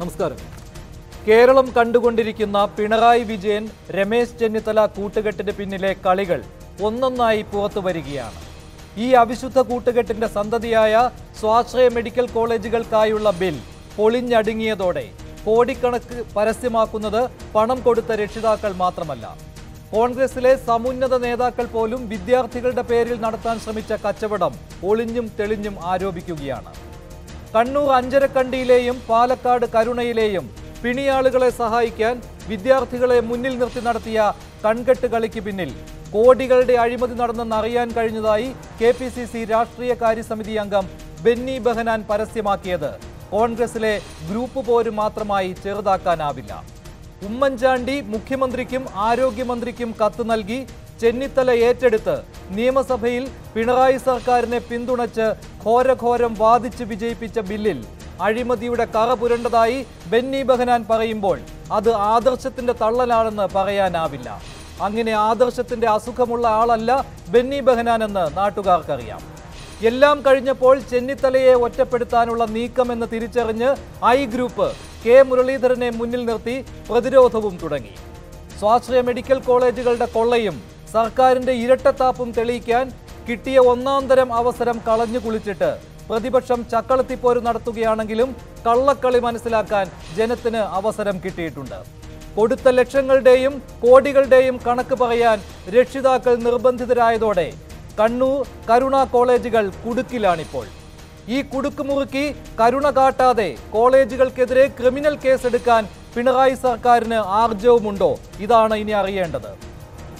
നമസ്കാരം. കേരളം കണ്ടുകൊണ്ടിരിക്കുന്ന പിണറായി വിജയൻ രമേശ് ചെന്നിത്തല കൂട്ടുകെട്ടിന് പിന്നിലെ കളികൾ ഒന്നൊന്നായി പുറത്തു വരികയാണ്. ഈ അവിശുദ്ധ കൂട്ടുകെട്ടിന്റെ സന്തതിയായ സ്വാശ്രയ മെഡിക്കൽ കോളേജുകൾക്കായുള്ള ബിൽ പൊളിഞ്ഞടുങ്ങിയതോടെ കോടിക്കണക്ക് പരസ്യമാക്കുന്നത് പണം കൊടുത്ത രക്ഷിതാക്കൾ മാത്രമല്ല കോൺഗ്രസിലെ സമുന്നത നേതാക്കൾ പോലും വിദ്യാർത്ഥികളുടെ പേരിൽ നടത്താൻ ശ്രമിച്ച കച്ചവടം ഒളിഞ്ഞും തെളിഞ്ഞും ആരോപിക്കുകയാണ്. കണ്ണൂർ അഞ്ചരക്കണ്ടിയിലെയും പാലക്കാട് കരുണയിലെയും പിണിയാളുകളെ സഹായിക്കാൻ വിദ്യാർത്ഥികളെ മുന്നിൽ നിർത്തി നടത്തിയ കൺകെട്ട് കളിക്ക് പിന്നിൽ കോടികളുടെ അഴിമതി നടന്നെന്ന് അറിയാൻ കഴിഞ്ഞതായി കെ പി സി സി രാഷ്ട്രീയ കാര്യസമിതി അംഗം ബെന്നി ബെഹനാൻ പരസ്യമാക്കിയത്. കോൺഗ്രസിലെ ഗ്രൂപ്പ് പോരും മാത്രമായി ചെറുതാക്കാനാവില്ല. ഉമ്മൻചാണ്ടി മുഖ്യമന്ത്രിക്കും ആരോഗ്യമന്ത്രിക്കും കത്ത് നൽകി ചെന്നിത്തല ഏറ്റെടുത്ത് നിയമസഭയിൽ പിണറായി സർക്കാരിനെ പിന്തുണച്ച് ഘോരഘോരം വാദിച്ച് വിജയിപ്പിച്ച ബില്ലിൽ അഴിമതിയുടെ കറ പുരണ്ടതായി ബെന്നി ബഹനാൻ പറയുമ്പോൾ അത് ആദർശത്തിന്റെ തള്ളലാണെന്ന് പറയാനാവില്ല. അങ്ങനെ ആദർശത്തിന്റെ അസുഖമുള്ള ആളല്ല ബെന്നി ബഹനാൻ എന്ന് നാട്ടുകാർക്കറിയാം. എല്ലാം കഴിഞ്ഞപ്പോൾ ചെന്നിത്തലയെ ഒറ്റപ്പെടുത്താനുള്ള നീക്കമെന്ന് തിരിച്ചറിഞ്ഞ് ഐ ഗ്രൂപ്പ് കെ മുരളീധരനെ മുന്നിൽ നിർത്തി പ്രതിരോധവും തുടങ്ങി. സ്വാശ്രയ മെഡിക്കൽ കോളേജുകളുടെ കൊള്ളയും സർക്കാരിന്റെ ഇരട്ടത്താപ്പും തെളിയിക്കാൻ കിട്ടിയ ഒന്നാം അവസരം കളഞ്ഞു കുളിച്ചിട്ട് പ്രതിപക്ഷം ചക്കളത്തിപ്പോര് നടത്തുകയാണെങ്കിലും കള്ളക്കളി മനസ്സിലാക്കാൻ ജനത്തിന് അവസരം കിട്ടിയിട്ടുണ്ട്. കൊടുത്ത ലക്ഷങ്ങളുടെയും കോടികളുടെയും കണക്ക് പറയാൻ രക്ഷിതാക്കൾ നിർബന്ധിതരായതോടെ കണ്ണൂർ കരുണ കോളേജുകൾ കുടുക്കിലാണിപ്പോൾ. ഈ കുടുക്ക് മുറുക്കി കരുണ കാട്ടാതെ കോളേജുകൾക്കെതിരെ ക്രിമിനൽ കേസെടുക്കാൻ പിണറായി സർക്കാരിന് ആർജവുമുണ്ടോ? ഇതാണ് ഇനി അറിയേണ്ടത്.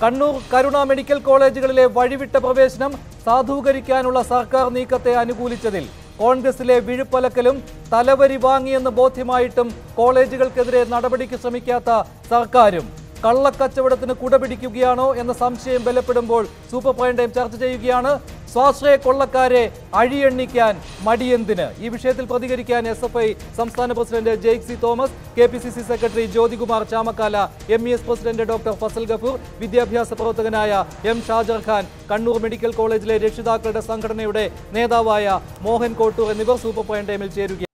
കണ്ണൂർ കരുണ മെഡിക്കൽ കോളേജുകളിലെ വഴിവിട്ട പ്രവേശനം സാധൂകരിക്കാനുള്ള സർക്കാർ നീക്കത്തെ അനുകൂലിച്ചതിൽ കോൺഗ്രസിലെ വിഴുപ്പലക്കലും തലവരി വാങ്ങിയെന്ന് ബോധ്യമായിട്ടും കോളേജുകൾക്കെതിരെ നടപടിക്ക് ശ്രമിക്കാത്ത സർക്കാരും കള്ളക്കച്ചവടത്തിന് കുടപിടിക്കുകയാണോ എന്ന സംശയം ബലപ്പെടുമ്പോൾ സൂപ്പർ പോയിന്റ് ചർച്ച ചെയ്യുകയാണ്. സ്വാശ്രയ കൊള്ളക്കാരെ അഴിയെണ്ണിക്കാൻ മടിയെന്തിന്? ഈ വിഷയത്തിൽ പ്രതികരിക്കാൻ എസ് എഫ് ഐ സംസ്ഥാന president Jaick C Thomas K P C C secretary Jyothikumar Chamakkala M E S president doctor Fazal Gafoor വിദ്യാഭ്യാസ പ്രവർത്തകനായ എം ഷാജർ ഖാൻ കണ്ണൂർ മെഡിക്കൽ കോളേജിലെ രക്ഷിതാക്കളുടെ സംഘടനയുടെ നേതാവായ മോഹൻ കോട്ടൂർ എന്നിവർ സൂപ്പർ പോയിന്റ് ടൈമിൽ ചേരുകയാണ്.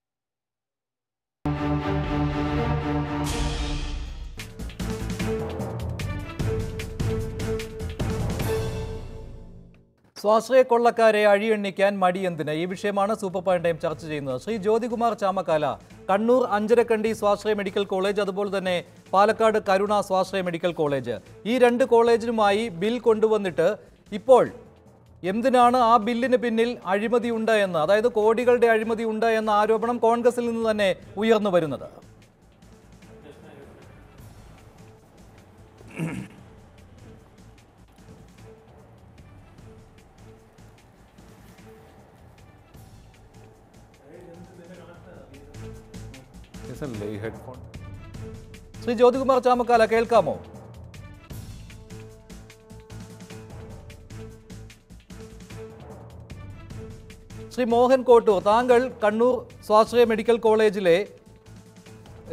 സ്വാശ്രയ കൊള്ളക്കാരെ അഴിയെണ്ണിക്കാൻ മടിയെന്തിന്? ഈ വിഷയമാണ് സൂപ്പർ പോയിന്റ് ചർച്ച ചെയ്യുന്നത്. ശ്രീ ജ്യോതികുമാർ ചാമക്കാല കണ്ണൂർ അഞ്ചരക്കണ്ടി സ്വാശ്രയ മെഡിക്കൽ കോളേജ് അതുപോലെ തന്നെ പാലക്കാട് കരുണ സ്വാശ്രയ മെഡിക്കൽ കോളേജ്. ഈ രണ്ട് കോളേജിനുമായി ബിൽ കൊണ്ടുവന്നിട്ട് ഇപ്പോൾ എന്തിനാണ് ആ ബില്ലിന് പിന്നിൽ അഴിമതി ഉണ്ട് എന്ന് അതായത് കോടികളുടെ അഴിമതി ഉണ്ട് എന്ന ആരോപണം കോൺഗ്രസിൽ നിന്ന് തന്നെ ഉയർന്നു വരുന്നത്? ഇതല്ലേ ഈ ഹെഡ്ഫോൺ ശ്രീ ജ്യോതികുമാർ ചാമക്കാല കേൾക്കാമോ? ശ്രീ മോഹൻ കോട്ടൂർ താങ്കൾ കണ്ണൂർ സ്വാശ്രയ മെഡിക്കൽ കോളേജിലെ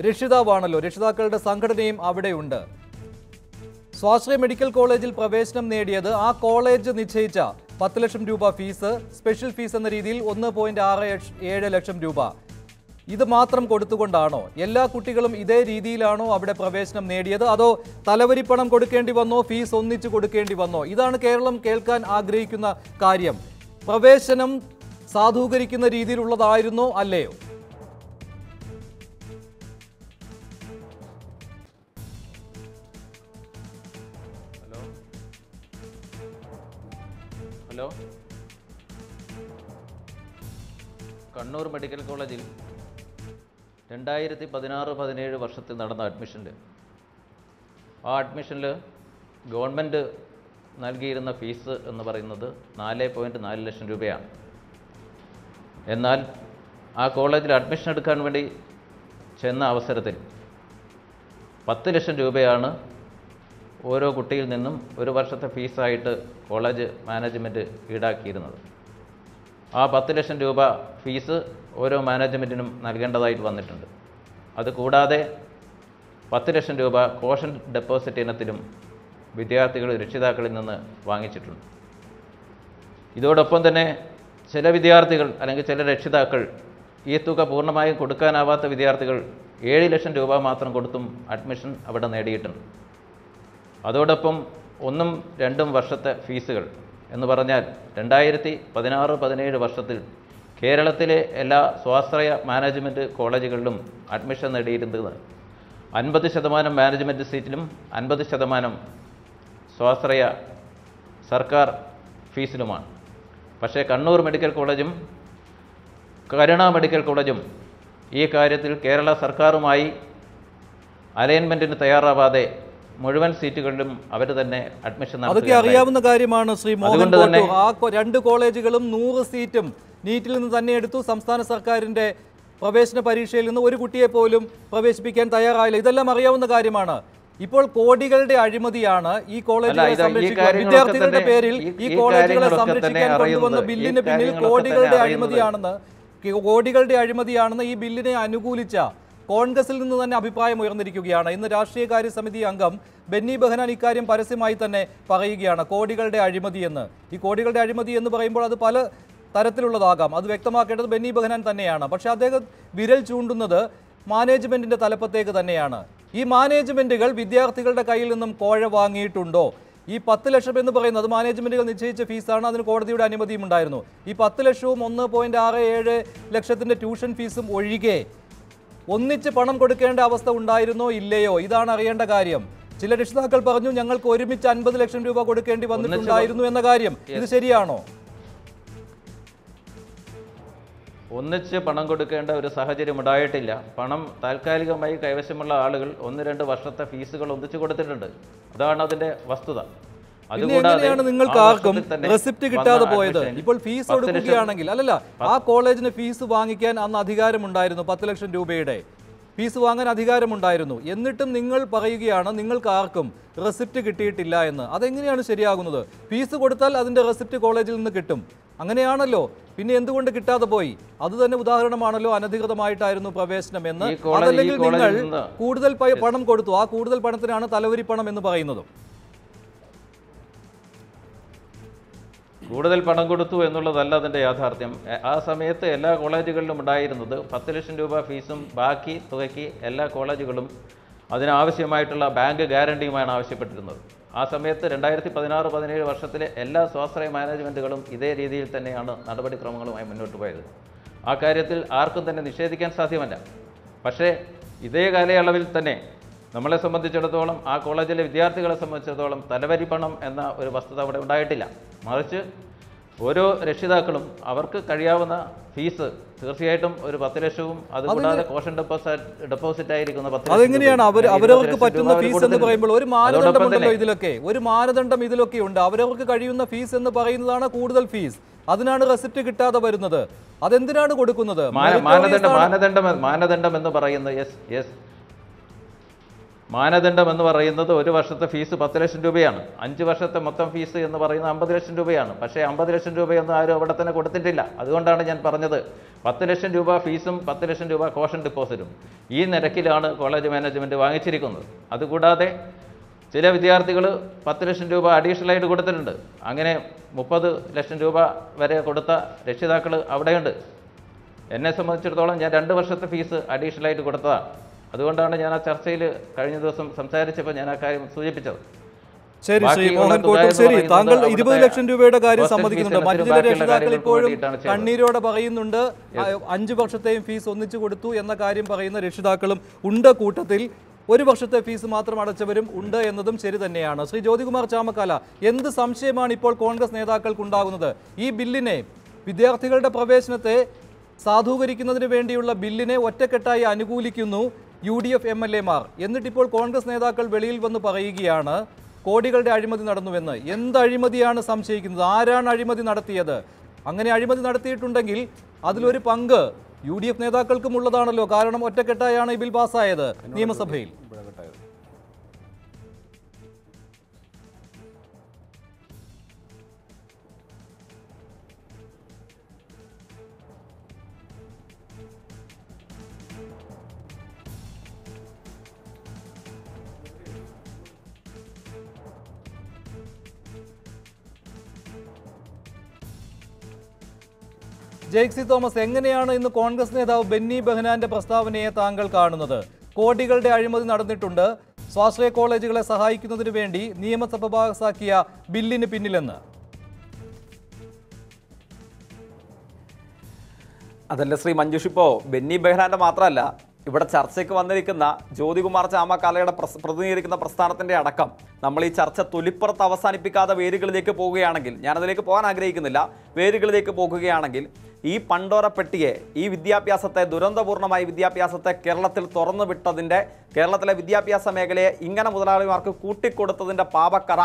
രക്ഷിതാവാണല്ലോ രക്ഷിതാക്കളുടെ സംഘടനയും അവിടെയുണ്ട്. സ്വാശ്രയ മെഡിക്കൽ കോളേജിൽ പ്രവേശനം നേടിയത് ആ കോളേജ് നിശ്ചയിച്ച പത്ത് ലക്ഷം രൂപ ഫീസ് സ്പെഷ്യൽ ഫീസ് എന്ന രീതിയിൽ ഒന്ന് പോയിന്റ് ആറ് ഏഴ് ലക്ഷം രൂപ. ഇത് മാത്രം കൊടുത്തുകൊണ്ടാണോ? എല്ലാ കുട്ടികളും ഇതേ രീതിയിലാണോ അവിടെ പ്രവേശനം നേടിയത്? അതോ തലവരിപ്പണം കൊടുക്കേണ്ടി വന്നോ ഫീസ് ഒന്നിച്ചു കൊടുക്കേണ്ടി വന്നോ? ഇതാണ് കേരളം കേൾക്കാൻ ആഗ്രഹിക്കുന്ന കാര്യം. പ്രവേശനം സാധൂകരിക്കുന്ന രീതിയിലുള്ളതായിരുന്നോ അല്ലയോ? ഹലോ? കണ്ണൂർ മെഡിക്കൽ കോളേജിൽ രണ്ടായിരത്തി പതിനാറ് പതിനേഴ് വർഷത്തിൽ നടന്ന അഡ്മിഷനിൽ ആ അഡ്മിഷനിൽ ഗവൺമെന്റ് നൽകിയിരുന്ന ഫീസ് എന്ന് പറയുന്നത് നാല് പോയിന്റ് നാല് ലക്ഷം രൂപയാണ്. എന്നാൽ ആ കോളേജിൽ അഡ്മിഷൻ എടുക്കാൻ വേണ്ടി ചെന്ന അവസരത്തിൽ പത്ത് ലക്ഷം രൂപയാണ് ഓരോ കുട്ടിയിൽ നിന്നും ഒരു വർഷത്തെ ഫീസായിട്ട് കോളേജ് മാനേജ്മെന്റ് ഈടാക്കിയിരുന്നത്. ആ പത്ത് ലക്ഷം രൂപ ഫീസ് ഓരോ മാനേജ്മെന്റിനും നൽകേണ്ടതായിട്ട് വന്നിട്ടുണ്ട്. അതുകൂടാതെ പത്ത് ലക്ഷം രൂപ കോഷൻ ഡെപ്പോസിറ്റ് ഇനത്തിലും വിദ്യാർത്ഥികൾ രക്ഷിതാക്കളിൽ നിന്ന് വാങ്ങിച്ചിട്ടുണ്ട്. ഇതോടൊപ്പം തന്നെ ചില വിദ്യാർത്ഥികൾ അല്ലെങ്കിൽ ചില രക്ഷിതാക്കൾ ഈ തുക പൂർണമായും കൊടുക്കാനാവാത്ത വിദ്യാർത്ഥികൾ ഏഴ് ലക്ഷം രൂപ മാത്രം കൊടുത്തും അഡ്മിഷൻ അവിടെ നേടിയിട്ടുണ്ട്. അതോടൊപ്പം ഒന്നും രണ്ടും വർഷത്തെ ഫീസുകൾ എന്ന് പറഞ്ഞാൽ രണ്ടായിരത്തി പതിനാറ് പതിനേഴ് വർഷത്തിൽ കേരളത്തിലെ എല്ലാ സ്വാശ്രയ മാനേജ്മെന്റ് കോളേജുകളിലും അഡ്മിഷൻ നേടിയിരുന്നത് അൻപത് ശതമാനം മാനേജ്മെന്റ് സീറ്റിലും അൻപത് ശതമാനം സ്വാശ്രയ സർക്കാർ ഫീസിലുമാണ്. പക്ഷേ കണ്ണൂർ മെഡിക്കൽ കോളേജും കരുണ മെഡിക്കൽ കോളേജും ഈ കാര്യത്തിൽ കേരള സർക്കാരുമായി അലൈൻമെന്റിന് തയ്യാറാവാതെ മുഴുവൻ സീറ്റുകളിലും അവർ തന്നെ അഡ്മിഷൻ അതൊക്കെ അറിയാവുന്ന കാര്യമാണ് ശ്രീ മോഹൻ ആ രണ്ട് കോളേജുകളും നൂറ് സീറ്റും നീറ്റിൽ നിന്ന് തന്നെ എടുത്തു സംസ്ഥാന സർക്കാരിന്റെ പ്രവേശന പരീക്ഷയിൽ നിന്ന് ഒരു കുട്ടിയെ പോലും പ്രവേശിപ്പിക്കാൻ തയ്യാറായില്ല. ഇതെല്ലാം അറിയാവുന്ന കാര്യമാണ്. ഇപ്പോൾ കോടികളുടെ അഴിമതിയാണ് ഈ കോളേജുകളെ വിദ്യാർത്ഥികളുടെ പേരിൽ ഈ- കോളേജുകളെ സംരക്ഷിക്കാൻ കൊണ്ടുവന്ന ബില്ലിന് പിന്നിൽ കോടികളുടെ അഴിമതിയാണെന്ന് കോടികളുടെ അഴിമതിയാണെന്ന് ഈ ബില്ലിനെ അനുകൂലിച്ച കോൺഗ്രസിൽ നിന്ന് തന്നെ അഭിപ്രായം ഉയർന്നിരിക്കുകയാണ്. ഇന്ന് രാഷ്ട്രീയകാര്യ സമിതി അംഗം ബെന്നി ബെഹനാൻ ഇക്കാര്യം പരസ്യമായി തന്നെ പറയുകയാണ്. കോടികളുടെ അഴിമതി എന്ന്. ഈ കോടികളുടെ അഴിമതി എന്ന് പറയുമ്പോൾ അത് പല തരത്തിലുള്ളതാകാം. അത് വ്യക്തമാക്കേണ്ടത് ബെന്നി ബെഹനാൻ തന്നെയാണ്. പക്ഷേ അദ്ദേഹം വിരൽ ചൂണ്ടുന്നത് മാനേജ്മെന്റിന്റെ തലപ്പത്തേക്ക് തന്നെയാണ്. ഈ മാനേജ്മെന്റുകൾ വിദ്യാർത്ഥികളുടെ കയ്യിൽ നിന്നും കോഴ വാങ്ങിയിട്ടുണ്ടോ? ഈ പത്ത് ലക്ഷം എന്ന് പറയുന്നത് മാനേജ്മെന്റുകൾ നിശ്ചയിച്ച ഫീസാണ്. അതിന് കോടതിയുടെ അനുമതിയും ഉണ്ടായിരുന്നു. ഈ പത്ത് ലക്ഷവും ഒന്ന് പോയിന്റ് ആറ് ഏഴ് ലക്ഷത്തിന്റെ ട്യൂഷൻ ഫീസും ഒഴികെ ഒന്നിച്ച് പണം കൊടുക്കേണ്ട അവസ്ഥ ഉണ്ടായിരുന്നോ ഇല്ലയോ? ഇതാണ് അറിയേണ്ട കാര്യം. ചില രക്ഷിതാക്കൾ പറഞ്ഞു ഞങ്ങൾക്ക് ഒരുമിച്ച് അൻപത് ലക്ഷം രൂപ കൊടുക്കേണ്ടി വന്നിട്ടുണ്ടായിരുന്നു എന്ന കാര്യം. ഇത് ശരിയാണോ? ഒന്നിച്ച് പണം കൊടുക്കേണ്ട ഒരു സാഹചര്യം ഉണ്ടായിട്ടില്ല. പണം താൽക്കാലികമായി കൈവശമുള്ള ആളുകൾ ഒന്ന് രണ്ട് വർഷത്തെ ഫീസുകൾ ഒന്നിച്ച് കൊടുത്തിട്ടുണ്ട്. അതാണ് അതിന്റെ വസ്തുത. എങ്ങനെയാണ് നിങ്ങൾക്ക് ആർക്കും റെസിപ്റ്റ് കിട്ടാതെ പോയത്? ഇപ്പോൾ ഫീസ് കൊടുക്കുകയാണെങ്കിൽ അല്ലല്ല ആ കോളേജിന് ഫീസ് വാങ്ങിക്കാൻ അന്ന് അധികാരമുണ്ടായിരുന്നു പത്ത് ലക്ഷം രൂപയുടെ. ഫീസ് വാങ്ങാൻ അധികാരമുണ്ടായിരുന്നു. എന്നിട്ടും നിങ്ങൾ പറയുകയാണ് നിങ്ങൾക്ക് ആർക്കും റെസിപ്റ്റ് കിട്ടിയിട്ടില്ല എന്ന്. അതെങ്ങനെയാണ് ശരിയാകുന്നത്? ഫീസ് കൊടുത്താൽ അതിന്റെ റെസിപ്റ്റ് കോളേജിൽ നിന്ന് കിട്ടും. അങ്ങനെയാണല്ലോ. പിന്നെ എന്തുകൊണ്ട് കിട്ടാതെ പോയി? അത് തന്നെ ഉദാഹരണമാണല്ലോ അനധികൃതമായിട്ടായിരുന്നു പ്രവേശനം എന്ന്. അതല്ലെങ്കിൽ നിങ്ങൾ കൂടുതൽ പണം കൊടുത്തു. ആ കൂടുതൽ പണത്തിനാണ് തലവരി പണം എന്ന് പറയുന്നതും. കൂടുതൽ പണം കൊടുത്തു എന്നുള്ളതല്ല അതിന്റെ യാഥാർത്ഥ്യം. ആ സമയത്ത് എല്ലാ കോളേജുകളിലും ഉണ്ടായിരുന്നത് പത്ത് ലക്ഷം രൂപ ഫീസും ബാക്കി തുകയ്ക്ക് എല്ലാ കോളേജുകളും അതിനാവശ്യമായിട്ടുള്ള ബാങ്ക് ഗ്യാരണ്ടിയുമാണ് ആവശ്യപ്പെട്ടിരുന്നത്. ആ സമയത്ത് രണ്ടായിരത്തി പതിനാറ് പതിനേഴ് വർഷത്തിലെ എല്ലാ സ്വാശ്രയ മാനേജ്മെന്റുകളും ഇതേ രീതിയിൽ തന്നെയാണ് നടപടിക്രമങ്ങളുമായി മുന്നോട്ട് പോയത്. ആ കാര്യത്തിൽ ആർക്കും തന്നെ നിഷേധിക്കാൻ സാധ്യമല്ല. പക്ഷേ ഇതേ കാലയളവിൽ തന്നെ നമ്മളെ സംബന്ധിച്ചിടത്തോളം ആ കോളേജിലെ വിദ്യാർത്ഥികളെ സംബന്ധിച്ചിടത്തോളം തലവരി പണം എന്ന ഒരു വസ്തുത അവിടെ ഉണ്ടായിട്ടില്ല. മറിച്ച് ഓരോ രക്ഷിതാക്കളും അവർക്ക് കഴിയാവുന്ന ഫീസ് തീർച്ചയായിട്ടും ഒരു പത്ത് ലക്ഷവും അതുകൂടാതെ കോഷൻ ഡെപ്പോസിറ്റ് ഡെപ്പോസിറ്റ് ആയിരിക്കുന്ന പത്ത് ലക്ഷം അതെങ്ങനെയാണ് അവർ അവരവർക്ക് പറ്റുന്ന ഫീസ് എന്ന് പറയുമ്പോൾ ഒരു മാനദണ്ഡം മാനദണ്ഡമുണ്ടല്ലോ ഇതിലൊക്കെ. ഒരു മാനദണ്ഡം ഇതിലൊക്കെ ഉണ്ട്. അവരവർക്ക് കഴിയുന്ന ഫീസ് എന്ന് പറയുന്നതാണ് കൂടുതൽ ഫീസ്. അതിനാണ് റെസിപ്റ്റ് കിട്ടാതെ വരുന്നത്. അതെന്തിനാണ് കൊടുക്കുന്നത്? മാനദണ്ഡം മാനദണ്ഡം മാനദണ്ഡം എന്ന് പറയുന്നത് യെസ് യെസ് മാനദണ്ഡം എന്ന് പറയുന്നത് ഒരു വർഷത്തെ ഫീസ് പത്ത് ലക്ഷം രൂപയാണ്. അഞ്ച് വർഷത്തെ മൊത്തം ഫീസ് എന്ന് പറയുന്നത് അമ്പത് ലക്ഷം രൂപയാണ്. പക്ഷേ അമ്പത് ലക്ഷം രൂപയൊന്നും ആരും അവിടെ തന്നെ കൊടുത്തിട്ടില്ല. അതുകൊണ്ടാണ് ഞാൻ പറഞ്ഞത്. പത്ത് ലക്ഷം രൂപ ഫീസും പത്ത് ലക്ഷം രൂപ കോഷൻ ഡിപ്പോസിറ്റും ഈ നിരക്കിലാണ് കോളേജ് മാനേജ്മെന്റ് വാങ്ങിച്ചിരിക്കുന്നത്. അതുകൂടാതെ ചില വിദ്യാർത്ഥികൾ പത്ത് ലക്ഷം രൂപ അഡീഷണലായിട്ട് കൊടുത്തിട്ടുണ്ട്. അങ്ങനെ മുപ്പത് ലക്ഷം രൂപ വരെ കൊടുത്ത രക്ഷിതാക്കൾ അവിടെയുണ്ട്. എന്നെ സംബന്ധിച്ചിടത്തോളം ഞാൻ രണ്ട് വർഷത്തെ ഫീസ് അഡീഷണലായിട്ട് കൊടുത്തതാണ്. അതുകൊണ്ടാണ് ഞാൻ ആ ചർച്ചയിൽ കഴിഞ്ഞ ദിവസം സംസാരിച്ചപ്പോൾ ഞാൻ ആ കാര്യം സൂചിപ്പിച്ചത്. ശരി ശ്രീ മോഹൻ തുക ശരി. താങ്കൾ ഇരുപത് ലക്ഷം രൂപയുടെ കാര്യം സമ്മതിക്കുന്നുണ്ട്. മറ്റു ചില രക്ഷിതാക്കൾ ഇപ്പോഴും കണ്ണീരോടെ പറയുന്നുണ്ട്. അഞ്ചു അഞ്ച് വർഷത്തെയും ഫീസ് ഒന്നിച്ചു കൊടുത്തു എന്ന കാര്യം പറയുന്ന രക്ഷിതാക്കളും ഉണ്ട് കൂട്ടത്തിൽ. ഒരു വർഷത്തെ ഫീസ് മാത്രം അടച്ചവരും ഉണ്ട് എന്നതും ശരി തന്നെയാണ്. ശ്രീ ജ്യോതികുമാർ ചാമക്കാല എന്ത് സംശയമാണ് ഇപ്പോൾ കോൺഗ്രസ് നേതാക്കൾക്ക് ഉണ്ടാകുന്നത് ഈ ബില്ലിനെ വിദ്യാർത്ഥികളുടെ പ്രവേശനത്തെ സാധൂകരിക്കുന്നതിന് വേണ്ടിയുള്ള ബില്ലിനെ ഒറ്റക്കെട്ടായി അനുകൂലിക്കുന്നു. U D F M L എമാർ എന്നിട്ടിപ്പോൾ കോൺഗ്രസ് നേതാക്കൾ വെളിയിൽ വന്ന് പറയുകയാണ് കോടികളുടെ അഴിമതി നടന്നുവെന്ന്. എന്ത് അഴിമതിയാണ് സംശയിക്കുന്നത്? ആരാണ് അഴിമതി നടത്തിയത്? അങ്ങനെ അഴിമതി നടത്തിയിട്ടുണ്ടെങ്കിൽ അതിലൊരു പങ്ക് യു ഡി എഫ് നേതാക്കൾക്കും ഉള്ളതാണല്ലോ. കാരണം ഒറ്റക്കെട്ടായാണ് ഈ ബിൽ പാസ്സായത് നിയമസഭയിൽ. ജെയ്ക്സി തോമസ് എങ്ങനെയാണ് ഇന്ന് കോൺഗ്രസ് നേതാവ് ബെന്നി ബെഹനാന്റെ പ്രസ്താവനയെ താങ്കൾ കാണുന്നത്? കോടികളുടെ അഴിമതി നടന്നിട്ടുണ്ട്. സ്വാശ്രയ കോളേജുകളെ സഹായിക്കുന്നതിന് വേണ്ടി നിയമസഭ പാസാക്കിയ ബില്ലിന് പിന്നിലെന്ന്. അതല്ല ശ്രീ മഞ്ജുഷിപ്പോ ബെന്നി ബെഹ്നാന്റെ മാത്രമല്ല ഇവിടെ ചർച്ചയ്ക്ക് വന്നിരിക്കുന്ന ജ്യോതികുമാർ ചാമക്കാലയുടെ പ്രസ് പ്രതിനിധീകരിക്കുന്ന പ്രസ്ഥാനത്തിന്റെ അടക്കം നമ്മൾ ഈ ചർച്ച തൊലിപ്പുറത്ത് അവസാനിപ്പിക്കാതെ വേരുകളിലേക്ക് പോവുകയാണെങ്കിൽ ഞാനതിലേക്ക് പോകാൻ ആഗ്രഹിക്കുന്നില്ല. വേരുകളിലേക്ക് പോകുകയാണെങ്കിൽ ഈ പണ്ടോര പെട്ടിയെ ഈ വിദ്യാഭ്യാസത്തെ ദുരന്തപൂർണമായി വിദ്യാഭ്യാസത്തെ കേരളത്തിൽ തുറന്നു വിട്ടതിന്റെ കേരളത്തിലെ വിദ്യാഭ്യാസ മേഖലയെ ഇങ്ങനെ മുതലാളിമാർക്ക് കൂട്ടിക്കൊടുത്തതിന്റെ പാപക്കറ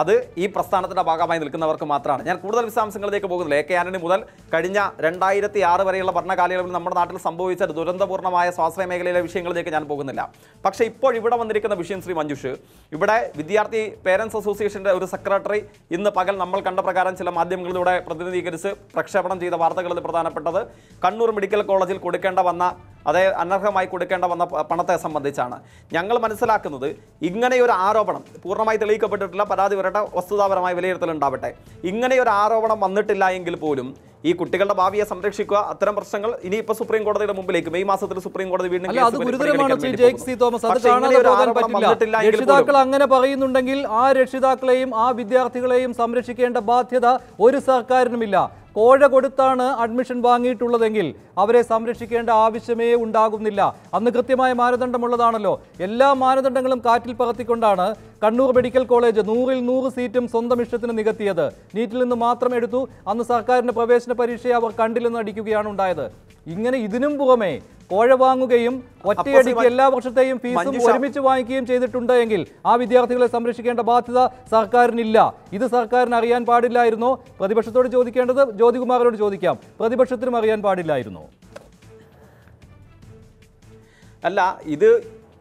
അത് ഈ പ്രസ്ഥാനത്തിന്റെ ഭാഗമായി നിൽക്കുന്നവർക്ക് മാത്രമാണ്. ഞാൻ കൂടുതൽ വിശദാംശങ്ങളിലേക്ക് പോകുന്നില്ല. എ കെ ആന്റണി മുതൽ കഴിഞ്ഞ രണ്ടായിരത്തി ആറ് വരെയുള്ള ഭരണകാലയളവിൽ നമ്മുടെ നാട്ടിൽ സംഭവിച്ച ദുരന്തപൂർണമായ സ്വാശ്രയ മേഖലയിലെ വിഷയങ്ങളിലേക്ക് ഞാൻ പോകുന്നില്ല. പക്ഷേ ഇപ്പോൾ ഇവിടെ വന്നിരിക്കുന്ന വിഷയം ശ്രീ മഞ്ജുഷ് ഇവിടെ വിദ്യാർത്ഥി പേരൻസ് അസോസിയേഷന്റെ ഒരു സെക്രട്ടറി ഇന്ന് പകൽ നമ്മൾ കണ്ട പ്രകാരം ചില മാധ്യമങ്ങളിലൂടെ പ്രതിനിധീകരിച്ച് പ്രക്ഷേപണം ചെയ്ത വാർത്തകളിൽ പ്രധാനപ്പെട്ടത്. കണ്ണൂർ മെഡിക്കൽ കോളേജിൽ കൊടുക്കേണ്ട വന്ന അതേ അനർഹമായി കൊടുക്കേണ്ട വന്ന പണത്തെ സംബന്ധിച്ചാണ്. ഞങ്ങൾ മനസ്സിലാക്കുന്നത് ഇങ്ങനെയൊരു ആരോപണം പൂർണമായി തെളിയിക്കപ്പെട്ടിട്ടില്ല പരാതി വരട്ടെ വസ്തുതാപരമായ വിലയിരുത്തൽ ഉണ്ടാവട്ടെ. ഇങ്ങനെയൊരു ആരോപണം വന്നിട്ടില്ല എങ്കിൽ പോലും ഈ കുട്ടികളുടെ ഭാവിയെ സംരക്ഷിക്കുക അത്തരം പ്രശ്നങ്ങൾ ഇനി ഇപ്പൊ സുപ്രീം കോടതിയുടെ മുമ്പിലേക്ക് മെയ് മാസത്തിൽ സുപ്രീം കോടതി വീണ്ടും രക്ഷിതാക്കൾ അങ്ങനെ പറയുന്നുണ്ടെങ്കിൽ ആ രക്ഷിതാക്കളെയും ആ വിദ്യാർത്ഥികളെയും സംരക്ഷിക്കേണ്ട ബാധ്യത ഒരു സർക്കാരിനുമില്ല. കോഴ കൊടുത്താണ് അഡ്മിഷൻ വാങ്ങിയിട്ടുള്ളതെങ്കിൽ അവരെ സംരക്ഷിക്കേണ്ട ആവശ്യമേ ഉണ്ടാകുന്നില്ല. അന്ന് കൃത്യമായ മാനദണ്ഡമുള്ളതാണല്ലോ. എല്ലാ മാനദണ്ഡങ്ങളും കാറ്റിൽ പറത്തിക്കൊണ്ടാണ് കണ്ണൂർ മെഡിക്കൽ കോളേജ് നൂറിൽ നൂറ് സീറ്റും സ്വന്തം ഇഷ്ടത്തിന് നികത്തിയത്. നീറ്റിൽ നിന്ന് മാത്രം എടുത്തു. അന്ന് സർക്കാരിന്റെ പ്രവേശന പരീക്ഷയെ അവർ കണ്ടില്ലെന്ന് അടിക്കുകയാണ് ഉണ്ടായത്. ഇങ്ങനെ ഇതിനും പുറമെ കോഴ വാങ്ങുകയും ഒറ്റയടിക്ക് എല്ലാ വർഷത്തെയും ഫീസും ഒരുമിച്ച് വാങ്ങിക്കുകയും ചെയ്തിട്ടുണ്ട് എങ്കിൽ ആ വിദ്യാർത്ഥികളെ സംരക്ഷിക്കേണ്ട ബാധ്യത സർക്കാരിനില്ല. ഇത് സർക്കാരിന് അറിയാൻ പാടില്ലായിരുന്നു. പ്രതിപക്ഷത്തോട് ചോദിക്കേണ്ടത് ജ്യോതികുമാറിനോട് ചോദിക്കാം. പ്രതിപക്ഷത്തിനും അറിയാൻ പാടില്ലായിരുന്നു. അല്ല ഇത്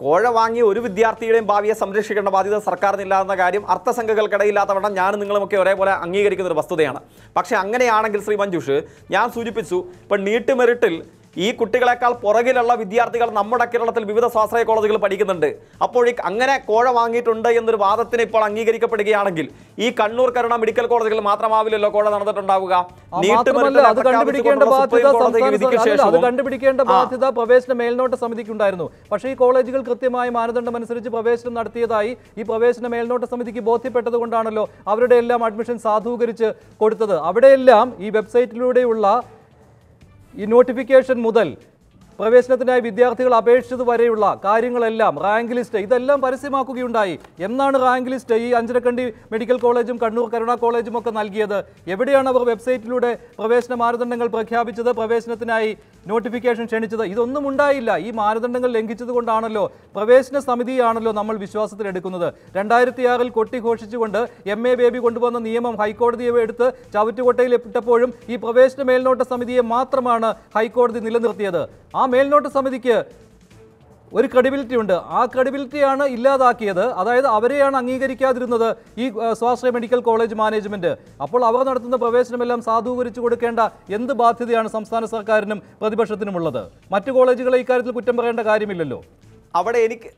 കോഴ വാങ്ങിയ ഒരു വിദ്യാർത്ഥിയുടെയും ഭാവിയെ സംരക്ഷിക്കേണ്ട ബാധ്യത സർക്കാരിനില്ലാതെന്ന കാര്യം അർത്ഥസംഘകൾക്കിടയില്ലാത്തവണ്ണം ഞാനും നിങ്ങളുമൊക്കെ ഒരേപോലെ അംഗീകരിക്കുന്ന ഒരു വസ്തുതയാണ്. പക്ഷേ അങ്ങനെയാണെങ്കിൽ ശ്രീ മഞ്ജുഷ് ഞാൻ സൂചിപ്പിച്ചു ഇപ്പം നീട്ടുമെരിട്ടിൽ ഈ കുട്ടികളെക്കാൾ പുറകിലുള്ള വിദ്യാർത്ഥികൾ നമ്മുടെ കേരളത്തിൽ വിവിധ സ്വാശ്രയ കോളേജുകൾ പഠിക്കുന്നുണ്ട്. അപ്പോൾ ഈ അങ്ങനെ കോഴ വാങ്ങിയിട്ടുണ്ട് എന്നൊരു വാദത്തിന് ഇപ്പോൾ അംഗീകരിക്കപ്പെടുകയാണെങ്കിൽ ഈ കണ്ണൂർ കരുണ മെഡിക്കൽ കോളേജുകൾ മാത്രമാവില്ലല്ലോ കോഴ നടന്നിട്ടുണ്ടാവുക. അത് കണ്ടുപിടിക്കേണ്ട. ബാധ്യത പ്രവേശന മേൽനോട്ട സമിതിക്കുണ്ടായിരുന്നു. പക്ഷേ ഈ കോളേജുകൾ കൃത്യമായ മാനദണ്ഡം അനുസരിച്ച് പ്രവേശനം നടത്തിയതായി ഈ പ്രവേശന മേൽനോട്ട സമിതിക്ക് ബോധ്യപ്പെട്ടത് കൊണ്ടാണല്ലോ അവരുടെ എല്ലാം അഡ്മിഷൻ സാധൂകരിച്ച് കൊടുത്തത്. അവിടെയെല്ലാം ഈ വെബ്സൈറ്റിലൂടെയുള്ള ഈ നോട്ടിഫിക്കേഷൻ മുതൽ പ്രവേശനത്തിനായി വിദ്യാർത്ഥികൾ അപേക്ഷിച്ചതുവരെയുള്ള കാര്യങ്ങളെല്ലാം റാങ്ക് ലിസ്റ്റ് ഇതെല്ലാം പരസ്യമാക്കുകയുണ്ടായി. എന്നാണ് റാങ്ക് ലിസ്റ്റ് ഈ അഞ്ചരക്കണ്ടി മെഡിക്കൽ കോളേജും കണ്ണൂർ കരുണ കോളേജും ഒക്കെ നൽകിയത്. എവിടെയാണ് അവർ വെബ്സൈറ്റിലൂടെ പ്രവേശന മാനദണ്ഡങ്ങൾ പ്രഖ്യാപിച്ചത്? പ്രവേശനത്തിനായി നോട്ടിഫിക്കേഷൻ ക്ഷണിച്ചത്? ഇതൊന്നും ഉണ്ടായില്ല. ഈ മാനദണ്ഡങ്ങൾ ലംഘിച്ചത് കൊണ്ടാണല്ലോ പ്രവേശന സമിതിയാണല്ലോ നമ്മൾ വിശ്വാസത്തിലെടുക്കുന്നത് രണ്ടായിരത്തി ആറിൽ കൊട്ടിഘോഷിച്ചുകൊണ്ട് എം എ ബേബി കൊണ്ടുവന്ന നിയമം ഹൈക്കോടതിയെ എടുത്ത് ചവറ്റുകൊട്ടയിൽ ഇട്ടപ്പോഴും ഈ പ്രവേശന മേൽനോട്ട സമിതിയെ മാത്രമാണ് ഹൈക്കോടതി നിലനിർത്തിയത്. ആ മേൽനോട്ട സമിതിക്ക് ഒരു ക്രെഡിബിലിറ്റി ഉണ്ട്. ആ ക്രെഡിബിലിറ്റിയാണ് ഇല്ലാതാക്കിയത്. അതായത് അവരെയാണ് അംഗീകരിക്കാതിരുന്നത് ഈ സ്വാശ്രയ മെഡിക്കൽ കോളേജ് മാനേജ്മെന്റ്. അപ്പോൾ അവർ നടത്തുന്ന പ്രവേശനമെല്ലാം സാധൂകരിച്ചു കൊടുക്കേണ്ട എന്ത് ബാധ്യതയാണ് സംസ്ഥാന സർക്കാരിനും പ്രതിപക്ഷത്തിനുമുള്ളത്? മറ്റു കോളേജുകളെ ഇക്കാര്യത്തിൽ കുറ്റം പറയേണ്ട കാര്യമില്ലല്ലോ. അവിടെ എനിക്ക്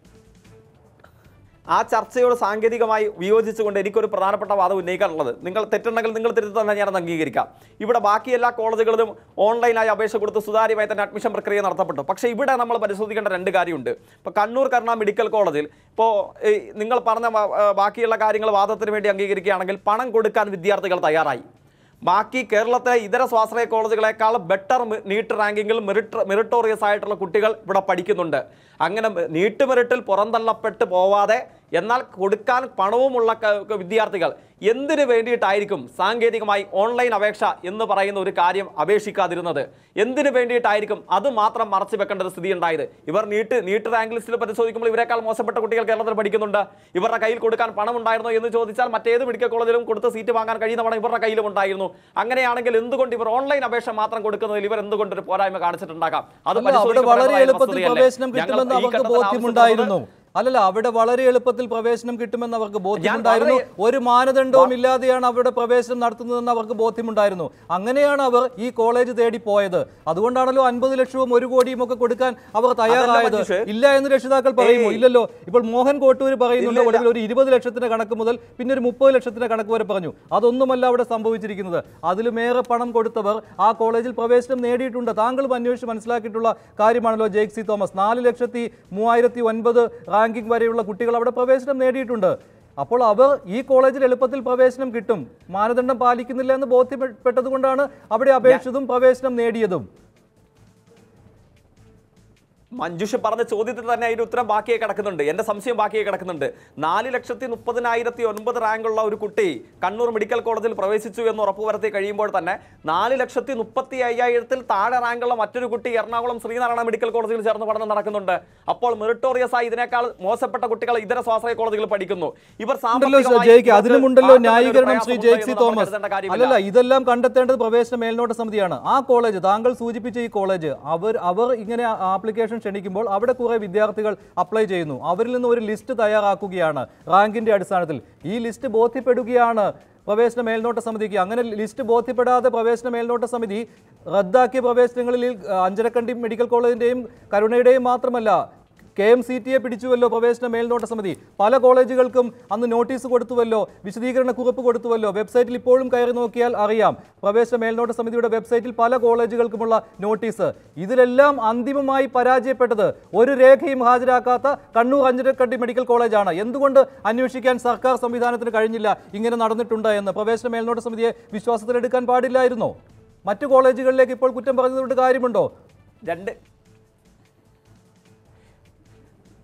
ആ ചർച്ചയോട് സാങ്കേതികമായി വിയോജിച്ചുകൊണ്ട് എനിക്കൊരു പ്രധാനപ്പെട്ട വാദം ഉന്നയിക്കാനുള്ളത്. നിങ്ങൾ തെറ്റുണ്ടെങ്കിൽ നിങ്ങൾ തിരുത്തി തന്നെ ഞാനത് അംഗീകരിക്കാം. ഇവിടെ ബാക്കി എല്ലാ കോളേജുകളിലും ഓൺലൈനായി അപേക്ഷ കൊടുത്ത് സുതാര്യമായി തന്നെ അഡ്മിഷൻ പ്രക്രിയ നടത്തപ്പെട്ടു. പക്ഷേ ഇവിടെ നമ്മൾ പരിശോധിക്കേണ്ട രണ്ട് കാര്യമുണ്ട്. ഇപ്പോൾ കണ്ണൂർ കരുണ മെഡിക്കൽ കോളേജിൽ ഇപ്പോൾ നിങ്ങൾ പറഞ്ഞ ബാക്കിയുള്ള കാര്യങ്ങൾ വാദത്തിന് വേണ്ടി അംഗീകരിക്കുകയാണെങ്കിൽ പണം കൊടുക്കാൻ വിദ്യാർത്ഥികൾ തയ്യാറായി. ബാക്കി കേരളത്തിലെ ഇതര സ്വാശ്രയ കോളേജുകളെക്കാൾ ബെറ്റർ നീറ്റ് റാങ്കിങ്ങിൽ മെറിറ്റ് മെറിട്ടോറിയസ് ആയിട്ടുള്ള കുട്ടികൾ ഇവിടെ പഠിക്കുന്നുണ്ട്. അങ്ങനെ നീട്ട് മെറിറ്റിൽ പുറന്തള്ളപ്പെട്ട് പോവാതെ എന്നാൽ കൊടുക്കാൻ പണവുമുള്ള വിദ്യാർത്ഥികൾ എന്തിനു വേണ്ടിയിട്ടായിരിക്കും സാങ്കേതികമായി ഓൺലൈൻ അപേക്ഷ എന്ന് പറയുന്ന ഒരു കാര്യം അപേക്ഷിക്കാതിരുന്നത്? എന്തിനു വേണ്ടിയിട്ടായിരിക്കും അത് മാത്രം മറച്ചു വെക്കേണ്ട ഒരു സ്ഥിതി ഉണ്ടായത് ഇവർ നീട്ട് നീട്ട് റാങ്ക് ലിസ്റ്റിൽ പരിശോധിക്കുമ്പോൾ ഇവരെക്കാൾ മോശപ്പെട്ട കുട്ടികൾ കേരളത്തിൽ പഠിക്കുന്നുണ്ട്. ഇവരുടെ കയ്യിൽ കൊടുക്കാൻ പണം ഉണ്ടായിരുന്നോ എന്ന് ചോദിച്ചാൽ മറ്റേത് മെഡിക്കൽ കോളേജിലും കൊടുത്ത് സീറ്റ് വാങ്ങാൻ കഴിയുന്ന പണം ഇവരുടെ കയ്യിലും ഉണ്ടായിരുന്നു. അങ്ങനെയാണെങ്കിൽ എന്തുകൊണ്ട് ഇവർ ഓൺലൈൻ അപേക്ഷ മാത്രം കൊടുക്കുന്നതിൽ ഇവർ എന്തുകൊണ്ട് ഒരു പോരായ്മ കാണിച്ചിട്ടുണ്ടാകാം? അത് വളരെ എളുപ്പത്തിൽ പ്രവേശനം കിട്ടുമെന്ന് അവർക്ക് ബോധ്യമുണ്ടായിരുന്നു. അല്ലല്ല അവിടെ വളരെ എളുപ്പത്തിൽ പ്രവേശനം കിട്ടുമെന്ന് അവർക്ക് ബോധ്യമുണ്ടായിരുന്നു. ഒരു മാനദണ്ഡവും ഇല്ലാതെയാണ് അവിടെ പ്രവേശനം നടത്തുന്നതെന്ന് അവർക്ക് ബോധ്യമുണ്ടായിരുന്നു. അങ്ങനെയാണ് അവർ ഈ കോളേജ് തേടി പോയത്. അതുകൊണ്ടാണല്ലോ അൻപത് ലക്ഷവും ഒരു കോടിയും ഒക്കെ കൊടുക്കാൻ അവർ തയ്യാറായത്? ഇല്ല എന്ന് രക്ഷിതാക്കൾ പറയുമോ ഇല്ലല്ലോ. ഇപ്പോൾ മോഹൻ കോട്ടൂര് പറയുന്നുണ്ട്. ഒടുവിൽ ഒരു ഇരുപത് ലക്ഷത്തിന്റെ കണക്ക് മുതൽ പിന്നെ ഒരു മുപ്പത് ലക്ഷത്തിന്റെ കണക്ക് വരെ പറഞ്ഞു. അതൊന്നുമല്ല അവിടെ സംഭവിച്ചിരിക്കുന്നത്. അതിലുമേറെ പണം കൊടുത്തവർ ആ കോളേജിൽ പ്രവേശനം നേടിയിട്ടുണ്ട്. താങ്കളും അന്വേഷിച്ച് മനസ്സിലാക്കിയിട്ടുള്ള കാര്യമാണല്ലോ ജെയ്ക് സി തോമസ്. നാല് ലക്ഷത്തി മൂവായിരത്തി ഒൻപത് റാങ്കിംഗ് വരെയുള്ള കുട്ടികൾ അവിടെ പ്രവേശനം നേടിയിട്ടുണ്ട്. അപ്പോൾ അവർ ഈ കോളേജിൽ എളുപ്പത്തിൽ പ്രവേശനം കിട്ടും. മാനദണ്ഡം പാലിക്കുന്നില്ല എന്ന് ബോധ്യപ്പെട്ടതുകൊണ്ടാണ് അവിടെ അപേക്ഷിച്ചതും പ്രവേശനം നേടിയതും. മഞ്ജുഷ് പറഞ്ഞ ചോദ്യത്തിൽ തന്നെ അതിന്റെ ഉത്തരം ബാക്കിയായി കിടക്കുന്നുണ്ട്. എന്റെ സംശയം ബാക്കിയായി കിടക്കുന്നുണ്ട്. നാല് ലക്ഷത്തി മുപ്പതിനായിരത്തി ഒൻപത് റാങ്കുള്ള ഒരു കുട്ടി കണ്ണൂർ മെഡിക്കൽ കോളേജിൽ പ്രവേശിച്ചു എന്ന് ഉറപ്പ് ഉറപ്പുവരുത്തി കഴിയുമ്പോൾ തന്നെ നാല് ലക്ഷത്തി മുപ്പത്തി അയ്യായിരത്തിൽ താഴെ റാങ്കുള്ള മറ്റൊരു കുട്ടി എറണാകുളം ശ്രീനാരായണ മെഡിക്കൽ കോളേജിൽ ചേർന്ന് പഠനം നടക്കുന്നുണ്ട്. അപ്പോൾ മെറിട്ടോറിയസ് ആയി ഇതിനേക്കാൾ മോശപ്പെട്ട കുട്ടികൾ ഇതര സ്വാശ്രയ കോളേജുകളിൽ പഠിക്കുന്നു. ഇവർ ശ്രീ അതിനുമുണ്ടല്ലോ ന്യായീകരണം തോമസ്. അല്ലല്ല ഇതെല്ലാം കണ്ടെത്തേണ്ടത് പ്രവേശന മേൽനോട്ട സമിതിയാണ്. ആ കോളേജ് താങ്കൾ സൂചിപ്പിച്ച ഈ കോളേജ് അവർ അവർ ഇങ്ങനെ ആപ്ലിക്കേഷൻ ക്ഷണിക്കുമ്പോൾ അവിടെ കുറേ വിദ്യാർത്ഥികൾ അപ്ലൈ ചെയ്യുന്നു. അവരിൽ നിന്ന് ഒരു ലിസ്റ്റ് തയ്യാറാക്കുകയാണ്. റാങ്കിന്റെ അടിസ്ഥാനത്തിൽ. ഈ ലിസ്റ്റ് ബോധ്യപ്പെടുകയാണ് പ്രവേശന മേൽനോട്ട സമിതിക്ക്. അങ്ങനെ ലിസ്റ്റ് ബോധ്യപ്പെടാതെ പ്രവേശന മേൽനോട്ട സമിതി റദ്ദാക്കിയ പ്രവേശനങ്ങളിൽ അഞ്ചരക്കണ്ടി മെഡിക്കൽ കോളേജിന്റെയും കരുണയുടെയും മാത്രമല്ല K M C T A പിടിച്ചുവല്ലോ പ്രവേശന മേൽനോട്ട സമിതി. പല കോളേജുകൾക്കും അന്ന് നോട്ടീസ് കൊടുത്തുവല്ലോ വിശദീകരണ കുറിപ്പ് കൊടുത്തുവല്ലോ വെബ്സൈറ്റിൽ ഇപ്പോഴും കയറി നോക്കിയാൽ അറിയാം. പ്രവേശന മേൽനോട്ട സമിതിയുടെ വെബ്സൈറ്റിൽ പല കോളേജുകൾക്കുമുള്ള നോട്ടീസ്. ഇതിലെല്ലാം അന്തിമമായി പരാജയപ്പെട്ടത് ഒരു രേഖയും ഹാജരാക്കാത്ത കണ്ണൂർ അഞ്ചരക്കണ്ടി മെഡിക്കൽ കോളേജാണ്. എന്തുകൊണ്ട് അന്വേഷിക്കാൻ സർക്കാർ സംവിധാനത്തിന് കഴിഞ്ഞില്ല? ഇങ്ങനെ നടന്നിട്ടുണ്ട് എന്ന് പ്രവേശന മേൽനോട്ട സമിതിയെ വിശ്വാസത്തിലെടുക്കാൻ പാടില്ലായിരുന്നോ? മറ്റു കോളേജുകളിലേക്ക് ഇപ്പോൾ കുറ്റം പറഞ്ഞതുകൊണ്ട് കാര്യമുണ്ടോ? രണ്ട്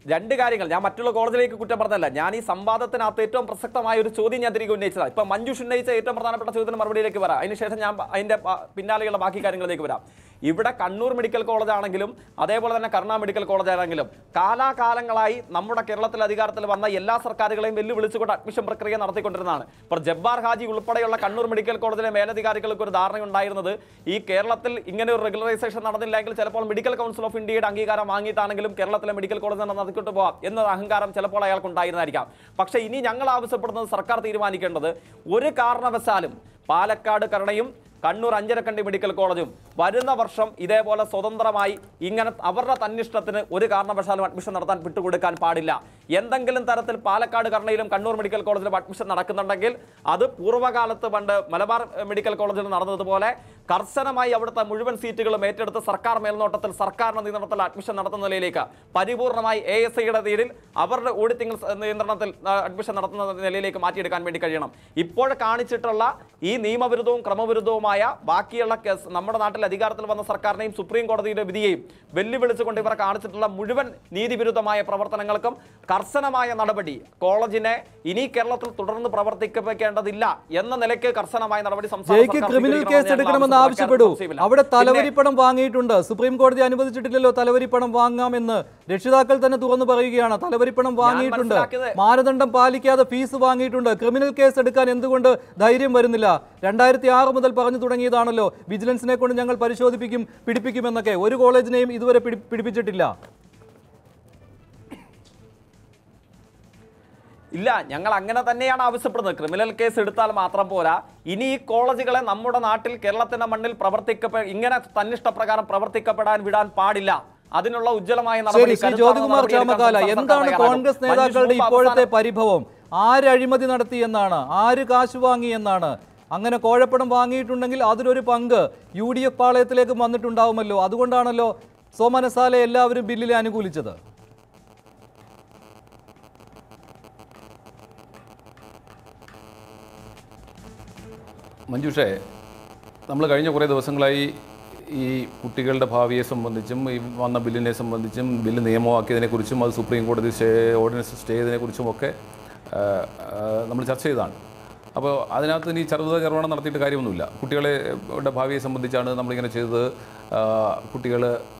രണ്ട് കാര്യങ്ങൾ. ഞാൻ മറ്റുള്ള കോളേജിലേക്ക് കുറ്റം പറഞ്ഞല്ല ഞാൻ ഈ സംവാദത്തിനകത്ത് ഏറ്റവും പ്രസക്തമായ ഒരു ചോദ്യം ഞാൻ തിരികെ ഉന്നയിച്ചതാണ് ഇപ്പൊ മഞ്ജുഷ് ഉന്നയിച്ച ഏറ്റവും പ്രധാനപ്പെട്ട ചോദ്യത്തിന് മറുപടിയിലേക്ക് വരാം. അതിനുശേഷം ഞാൻ അതിന്റെ പിന്നാലെയുള്ള ബാക്കി കാര്യങ്ങളിലേക്ക് വരാം. ഇവിടെ കണ്ണൂർ മെഡിക്കൽ കോളേജ് ആണെങ്കിലും അതേപോലെ തന്നെ കരുണ മെഡിക്കൽ കോളേജ് ആണെങ്കിലും കാലാകാലങ്ങളായി നമ്മുടെ കേരളത്തിൽ അധികാരത്തിൽ വന്ന എല്ലാ സർക്കാരുകളെയും വെല്ലുവിളിച്ചുകൊണ്ട് അഡ്മിഷൻ പ്രക്രിയ നടത്തിക്കൊണ്ടിരുന്നതാണ്. ഇപ്പോൾ ജബ്ബാർ ഹാജി ഉൾപ്പെടെയുള്ള കണ്ണൂർ മെഡിക്കൽ കോളേജിലെ മേലധികാരികൾക്ക് ഒരു ധാരണയുണ്ടായിരുന്നത് ഈ കേരളത്തിൽ ഇങ്ങനെ ഒരു റെഗുലറൈസേഷൻ നടന്നില്ലെങ്കിൽ ചിലപ്പോൾ മെഡിക്കൽ കൗൺസിൽ ഓഫ് ഇന്ത്യയുടെ അംഗീകാരം വാങ്ങിയിട്ടാണെങ്കിലും കേരളത്തിലെ മെഡിക്കൽ കോളേജ് നടത്തിക്കൊണ്ട് പോകാം എന്ന അഹങ്കാരം ചിലപ്പോൾ അയാൾക്ക് ഉണ്ടായിരുന്നായിരിക്കാം. പക്ഷേ ഇനി ഞങ്ങൾ ആവശ്യപ്പെടുന്നത് സർക്കാർ തീരുമാനിക്കേണ്ടത് ഒരു കാരണവശാലും പാലക്കാട് കരുണയും കണ്ണൂർ അഞ്ചരക്കണ്ടി മെഡിക്കൽ കോളേജും വരുന്ന വർഷം ഇതേപോലെ സ്വതന്ത്രമായി ഇങ്ങനെ അവരുടെ തന്നിഷ്ടത്തിന് ഒരു കാരണവശാലും അഡ്മിഷൻ നടത്താൻ വിട്ടുകൊടുക്കാൻ പാടില്ല. എന്തെങ്കിലും തരത്തിൽ പാലക്കാട് കർണയിലും കണ്ണൂർ മെഡിക്കൽ കോളേജിലും അഡ്മിഷൻ നടക്കുന്നുണ്ടെങ്കിൽ അത് പൂർവകാലത്ത് പണ്ട് മലബാർ മെഡിക്കൽ കോളേജിൽ നടന്നതുപോലെ കർശനമായി അവിടുത്തെ മുഴുവൻ സീറ്റുകളും ഏറ്റെടുത്ത് സർക്കാർ മേൽനോട്ടത്തിൽ സർക്കാരിന്റെ നിയന്ത്രണത്തിൽ അഡ്മിഷൻ നടത്തുന്ന നിലയിലേക്ക് പരിപൂർണമായി എ എസ് ഐയുടെ തീരിൽ അവരുടെ ഓഡിറ്റിംഗ് നിയന്ത്രണത്തിൽ അഡ്മിഷൻ നടത്തുന്ന നിലയിലേക്ക് മാറ്റിയെടുക്കാൻ വേണ്ടി കഴിയണം. ഇപ്പോൾ കാണിച്ചിട്ടുള്ള ഈ നിയമവിരുദ്ധവും ക്രമവിരുദ്ധവുമായ ബാക്കിയുള്ള കേസ് നമ്മുടെ നാട്ടിൽ അധികാരത്തിൽ വന്ന സർക്കാരിനെയും സുപ്രീം കോടതിയുടെ വിധിയെയും വെല്ലുവിളിച്ചുകൊണ്ട് ഇവർ കാണിച്ചിട്ടുള്ള മുഴുവൻ നീതിവിരുദ്ധമായ പ്രവർത്തനങ്ങൾക്കും കർശനമായ നടപടി കോളേജിനെ ഇനി കേരളത്തിൽ തുടർന്ന് പ്രവർത്തിക്കേണ്ടതില്ല എന്ന നിലയ്ക്ക് കർശനമായ നടപടി ക്രിമിനൽ കേസ് എടുക്കണമെന്ന്. ആവശ്യപ്പെടൂ അവിടെ തലവരിപ്പണം വാങ്ങിയിട്ടുണ്ട്. സുപ്രീം കോടതി അനുവദിച്ചിട്ടില്ലല്ലോ തലവരിപ്പണം വാങ്ങാമെന്ന്. രക്ഷിതാക്കൾ തന്നെ തുറന്നു പറയുകയാണ് തലവരിപ്പണം വാങ്ങിയിട്ടുണ്ട്. മാനദണ്ഡം പാലിക്കാതെ ഫീസ് വാങ്ങിയിട്ടുണ്ട്. ക്രിമിനൽ കേസ് എടുക്കാൻ എന്തുകൊണ്ട് ധൈര്യം വരുന്നില്ല? രണ്ടായിരത്തി ആറ് മുതൽ പറഞ്ഞു തുടങ്ങിയതാണല്ലോ. വിജിലൻസിനെ കൊണ്ട് ഞങ്ങൾ പരിശോധിപ്പിക്കും പിടിപ്പിക്കുമെന്നൊക്കെ. ഒരു കോളേജിനെയും ഇതുവരെ പിടി- പിടിപ്പിച്ചിട്ടില്ല. ഇല്ല ഞങ്ങൾ അങ്ങനെ തന്നെയാണ് ആവശ്യപ്പെടുന്നത്. ക്രിമിനൽ കേസ് എടുത്താൽ മാത്രം പോരാ. ഇനി ഈ കോളേജുകളെ നമ്മുടെ നാട്ടിൽ കേരളത്തിന്റെ മണ്ണിൽ പ്രവർത്തിക്കപ്പെ ഇങ്ങനെ തന്നിഷ്ടപ്രകാരം പ്രവർത്തിക്കപ്പെടാൻ വിടാൻ പാടില്ല. അതിനുള്ള ഉജ്ജ്വലമായ നടപടി ജ്യോതികുമാർ ചാമക്കാല എന്താണ് കോൺഗ്രസ് നേതാക്കളുടെ ഇപ്പോഴത്തെ പരിഭവം? ആര് അഴിമതി നടത്തി എന്നാണ്? ആര് കാശ് വാങ്ങി എന്നാണ്? അങ്ങനെ കോഴപ്പണം വാങ്ങിയിട്ടുണ്ടെങ്കിൽ അതിലൊരു പങ്ക് യു ഡി എഫ് പാളയത്തിലേക്ക് വന്നിട്ടുണ്ടാവുമല്ലോ. അതുകൊണ്ടാണല്ലോ സോമനസാലെ എല്ലാവരും ബില്ലിലെ അനുകൂലിച്ചത്. മഞ്ജുഷേ നമ്മൾ കഴിഞ്ഞ കുറേ ദിവസങ്ങളായി ഈ കുട്ടികളുടെ ഭാവിയെ സംബന്ധിച്ചും ഈ വന്ന ബില്ലിനെ സംബന്ധിച്ചും ബില്ല് നിയമമാക്കിയതിനെക്കുറിച്ചും അത് സുപ്രീം കോടതി സ്റ്റേ ഓർഡിനൻസ് സ്റ്റേ ചെയ്തതിനെക്കുറിച്ചും ഒക്കെ നമ്മൾ ചർച്ച ചെയ്തതാണ്. അപ്പോൾ അതിനകത്ത് ഇനി ചെറുത ചെറുവണം നടത്തിയിട്ട് കാര്യമൊന്നുമില്ല. കുട്ടികളെ ഭാവിയെ സംബന്ധിച്ചാണ് നമ്മളിങ്ങനെ ചെയ്തത്. കുട്ടികൾ